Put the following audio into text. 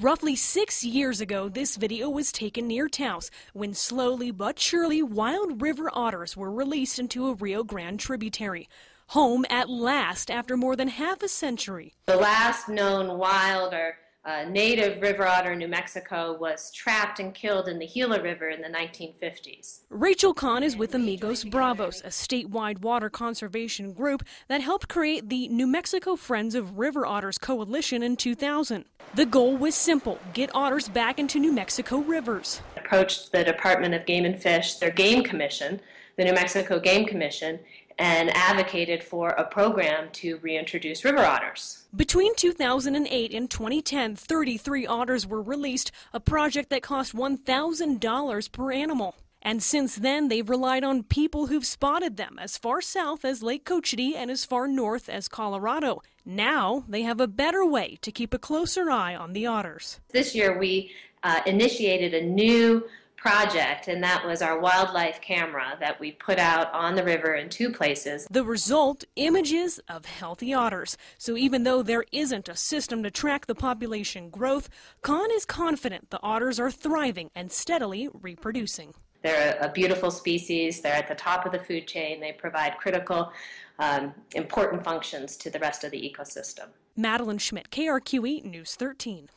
Roughly six years ago, this video was taken near Taos when slowly but surely wild river otters were released into a Rio Grande tributary. Home at last after more than half a century. The last known wild or uh, native river otter in New Mexico was trapped and killed in the Gila River in the 1950s. Rachel Conn is with Amigos Bravos, a statewide water conservation group that helped create the New Mexico Friends of River Otters Coalition in 2000. The goal was simple get otters back into New Mexico rivers. Approached the Department of Game and Fish, their game commission, the New Mexico Game Commission, and advocated for a program to reintroduce river otters. Between 2008 and 2010, 33 otters were released, a project that cost $1,000 per animal. And since then, they've relied on people who've spotted them as far south as Lake Cochiti and as far north as Colorado. Now they have a better way to keep a closer eye on the otters. This year, we uh, initiated a new project, and that was our wildlife camera that we put out on the river in two places. The result images of healthy otters. So even though there isn't a system to track the population growth, Conn is confident the otters are thriving and steadily reproducing. They're a beautiful species. They're at the top of the food chain. They provide critical, um, important functions to the rest of the ecosystem. Madeline Schmidt, KRQE News 13.